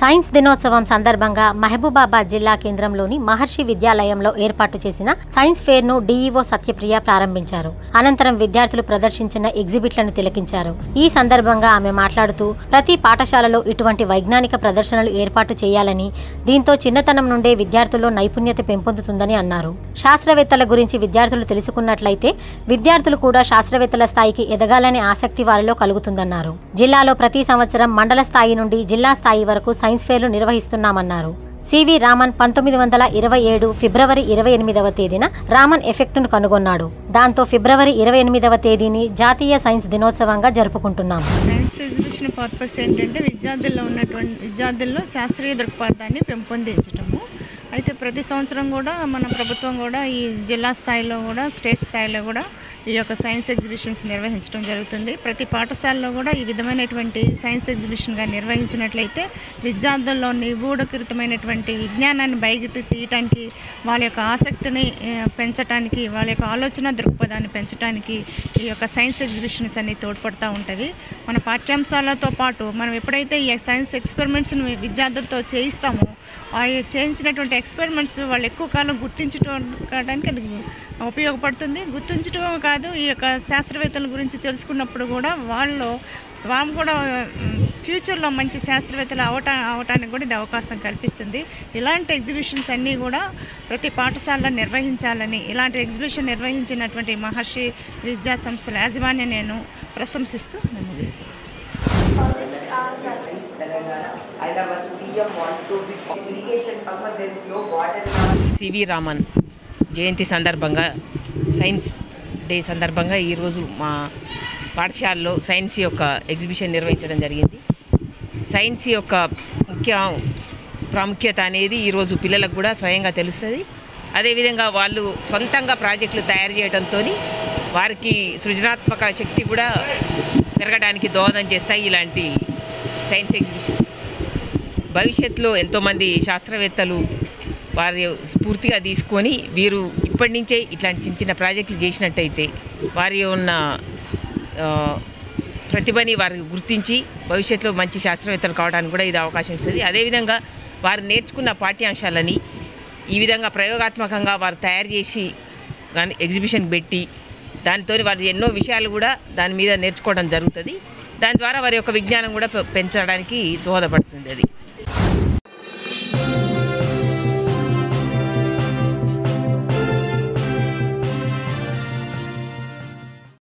Science దినోత్సవం సందర్భంగా మహబూబాబాద్ జిల్లా కేంద్రంలోని మహర్షి విద్యాలయంలో ఏర్పాటు చేసిన సైన్స్ ఫేర్ను డీఈఓ సత్యప్రియ ప్రారంభించారు. అనంతరం విద్యార్థులు ప్రదర్శించిన ఎగ్జిబిట్లను తిలకించారు. ఈ సందర్భంగా ఆమె మాట్లాడుతూ ప్రతి పాఠశాలలో ఇటువంటి వైజ్ఞానిక ప్రదర్శనలు ఏర్పాటు చేయాలని దీంతో చిన్నతనం నుండే విద్యార్థుల్లో నైపుణ్యత పెంపొందుతుందని అన్నారు. శాస్త్రవేత్తల గురించి విద్యార్థులు తెలుసుకున్నట్లయితే విద్యార్థులు కూడా శాస్త్రవేత్తల స్థాయికి ఎదగాలనే ఆసక్తి వారిలో కలుగుతుందన్నారు. జిల్లాలో ప్రతి సంవత్సరం మండల స్థాయి నుండి జిల్లా స్థాయి వరకు సైన్స్ సైన్స్ ఫేర్లు నిర్వహిస్తున్నామన్నారు. సివి రామన్ పంతొమ్మిది వందల ఇరవై ఏడు ఫిబ్రవరి ఇరవై ఎనిమిదవ తేదీన రామన్ ఎఫెక్ట్ను కనుగొన్నాడు. దాంతో ఫిబ్రవరి ఇరవై ఎనిమిదవ తేదీని జాతీయ సైన్స్ దినోత్సవంగా జరుపుకుంటున్నాం. సైన్స్ ఎగ్జిబిషన్ పర్పస్ ఏంటంటే విద్యార్థుల్లో ఉన్నటువంటి విద్యార్థుల్లో శాస్త్రీయ దృక్పథాన్ని పెంపొందించటము. అయితే ప్రతి సంవత్సరం కూడా మన ప్రభుత్వం కూడా ఈ జిల్లా స్థాయిలో కూడా స్టేట్ స్థాయిలో కూడా ఈ యొక్క సైన్స్ ఎగ్జిబిషన్స్ నిర్వహించడం జరుగుతుంది. ప్రతి పాఠశాలలో కూడా ఈ విధమైనటువంటి సైన్స్ ఎగ్జిబిషన్గా నిర్వహించినట్లయితే విద్యార్థుల్లో నిగూఢకృతమైనటువంటి విజ్ఞానాన్ని బయట తీయటానికి వాళ్ళ యొక్క ఆసక్తిని పెంచడానికి పెంచటానికి వాళ్ళ యొక్క ఆలోచన దృక్పథాన్ని పెంచడానికి ఈ యొక్క సైన్స్ ఎగ్జిబిషన్స్ అన్ని తోడ్పడుతూ ఉంటుంది మన పాఠ్యాంశాలతో పాటు మనం ఎప్పుడైతే ఈ సైన్స్ ఎక్స్పెరిమెంట్స్ని విద్యార్థులతో చేయిస్తామో చేయించినటువంటి ఎక్స్పెరిమెంట్స్ వాళ్ళు ఎక్కువ కాలం గుర్తించడానికి అది ఉపయోగపడుతుంది. గుర్తించడం కాదు ఈ యొక్క శాస్త్రవేత్తల గురించి తెలుసుకున్నప్పుడు కూడా వాళ్ళు వాము కూడా ఫ్యూచర్లో మంచి శాస్త్రవేత్తలు అవటా అవటానికి కూడా ఇది అవకాశం కల్పిస్తుంది. ఇలాంటి ఎగ్జిబిషన్స్ అన్నీ కూడా ప్రతి పాఠశాలలో నిర్వహించాలని ఇలాంటి ఎగ్జిబిషన్ నిర్వహించినటువంటి మహర్షి విద్యా సంస్థల యాజమాన్య నేను ప్రశంసిస్తూ నేను ముగిస్తున్నాను సివి రామన్ జయంతి సందర్భంగా సైన్స్ డే సందర్భంగా ఈరోజు మా పాఠశాలలో సైన్స్ యొక్క ఎగ్జిబిషన్ నిర్వహించడం జరిగింది. సైన్స్ యొక్క ముఖ్య ప్రాముఖ్యత అనేది ఈరోజు పిల్లలకు కూడా స్వయంగా తెలుస్తుంది. అదేవిధంగా వాళ్ళు సొంతంగా ప్రాజెక్టులు తయారు చేయడంతో వారికి సృజనాత్మక శక్తి కూడా పెరగడానికి దోహదం చేస్తాయి ఇలాంటి సైన్స్ ఎగ్జిబిషన్. భవిష్యత్తులో ఎంతోమంది శాస్త్రవేత్తలు వారి స్ఫూర్తిగా తీసుకొని వీరు ఇప్పటి నుంచే ఇట్లాంటి చిన్న చిన్న ప్రాజెక్టులు చేసినట్టయితే వారి ఉన్న ప్రతిభని వారికి గుర్తించి భవిష్యత్తులో మంచి శాస్త్రవేత్తలు కావడానికి కూడా ఇది అవకాశం ఇస్తుంది. అదేవిధంగా వారు నేర్చుకున్న పాఠ్యాంశాలని ఈ విధంగా ప్రయోగాత్మకంగా వారు తయారు చేసి కానీ ఎగ్జిబిషన్ పెట్టి దానితో వారు ఎన్నో విషయాలు కూడా దాని మీద నేర్చుకోవడం జరుగుతుంది. దాని ద్వారా వారి యొక్క విజ్ఞానం కూడా పె- పెంచడానికి దోహదపడుతుంది అది.